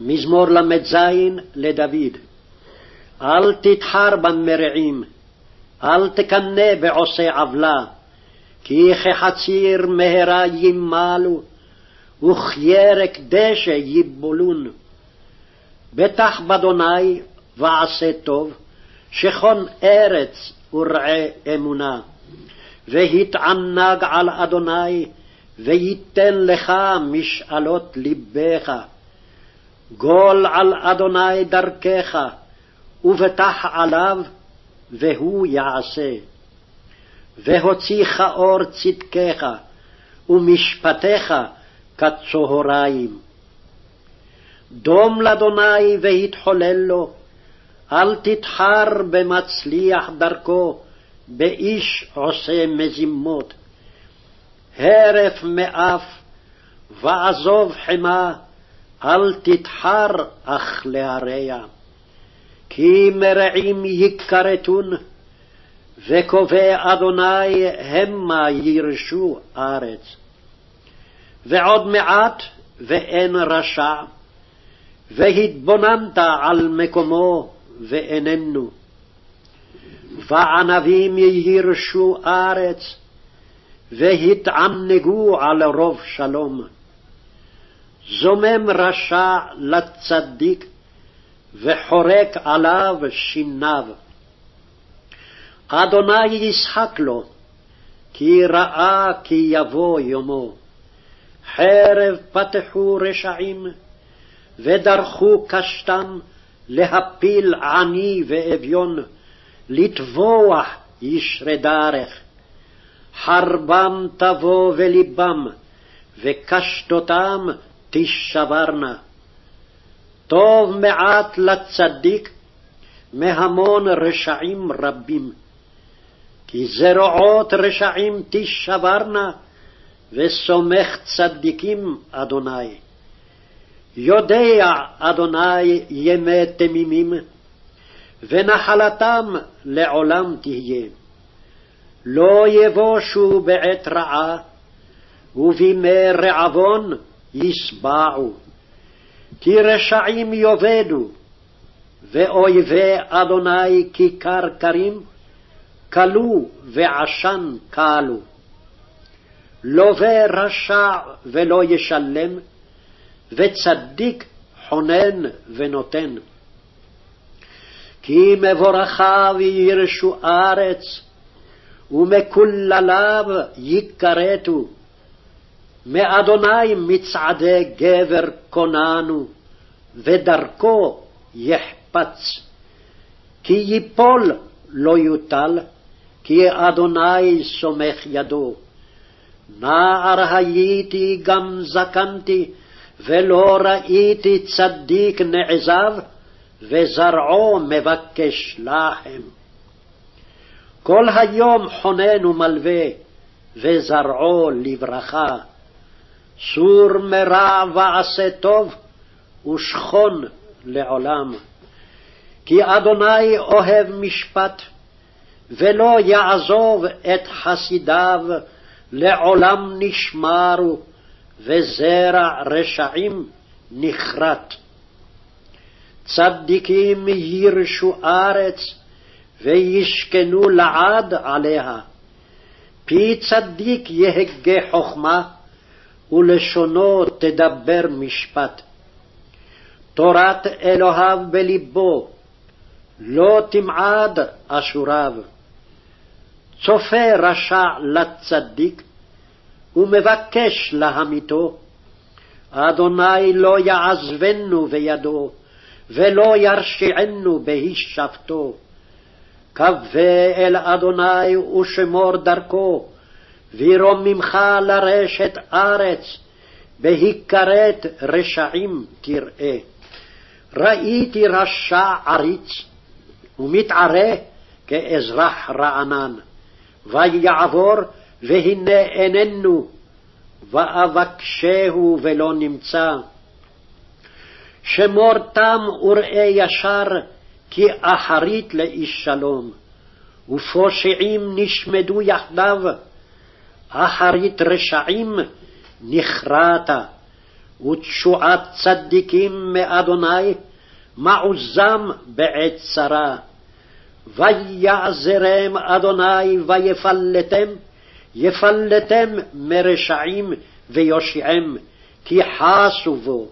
מזמור ל"ז לדוד. אל תתחר במרעים, אל תקנא בעושי עוולה, כי כחציר מהרה ימלו, וכירק דשא ייבולון. בטח באדוני ועשה טוב, שכון ארץ ורעה אמונה. והתענג על אדוני, וייתן לך משאלות לבך. גול על אדוני דרכך, ובטח עליו, והוא יעשה. והוציך אור צדקך, ומשפטיך כצהריים. דום לאדוני והתחולל לו, אל תתחר במצליח דרכו, באיש עושה מזימות. הרף מאף, ועזוב חמה, אל תתחר אך להרע. כי מרעים יכרתון, וקובע אדוני המה ירשו ארץ. ועוד מעט ואין רשע, והתבוננת על מקומו ואיננו. וענבים יירשו ארץ, והתענגו על רוב שלום. זומם רשע לצדיק, וחורק עליו שיניו. אדוני ישחק לו, כי ראה כי יבוא יומו. חרב פתחו רשעים, ודרכו קשתם להפיל עני ואביון, לטבוח ישרי דרך. חרבם תבוא ולבם, וקשתותם תישברנה. טוב מעט לצדיק מהמון רשעים רבים. כי זרועות רשעים תישברנה, וסומך צדיקים אדוני. יודע אדוני ימי תמימים, ונחלתם לעולם תהיה. לא יבושו בעת רעה, ובימי רעבון ישבעו. כי רשעים יאבדו, ואויבי אדוני כיכר קרים, כלו ועשן כלו. לווה רשע ולא ישלם, וצדיק חונן ונותן. כי מבורכה וירשו ארץ, ומקולליו יכרתו. מאדוני מצעדי גבר קוננו, ודרכו יחפץ. כי ייפול לא יוטל, כי אדוני סומך ידו. נער הייתי גם זקנתי, ולא ראיתי צדיק נעזב, וזרעו מבקש לחם. כל היום חונן ומלווה, וזרעו לברכה. סור מרע ועשה טוב, ושכון לעולם. כי אדוני אוהב משפט, ולא יעזוב את חסידיו, לעולם נשמרו, וזרע רשעים נכרת. צדיקים יירשו ארץ, וישכנו לעד עליה. פי צדיק יהגה חכמה, ולשונו תדבר משפט. תורת אלוהיו בלבו, לא תמעד אשוריו. צופה רשע לצדיק, ומבקש להמיתו. אדוני לא יעזבנו בידו, ולא ירשיענו בהישבתו. קווה אל אדוני ושמור דרכו, וירוממך לרשת ארץ, בהיכרת רשעים תראה. ראיתי רשע עריץ, ומתערה כאזרח רענן, ויעבור, והנה איננו, ואבקשהו ולא נמצא. שמור תם וראה ישר, כי אחרית לאיש שלום, ופושעים נשמדו יחדיו, אחרית רשעים נכרעת, ותשועת צדיקים מאדוני, מעוזם בעת צרה. ויעזרם אדוני ויפלטם, יפלטם מרשעים ויושיעם, כי חסו בו.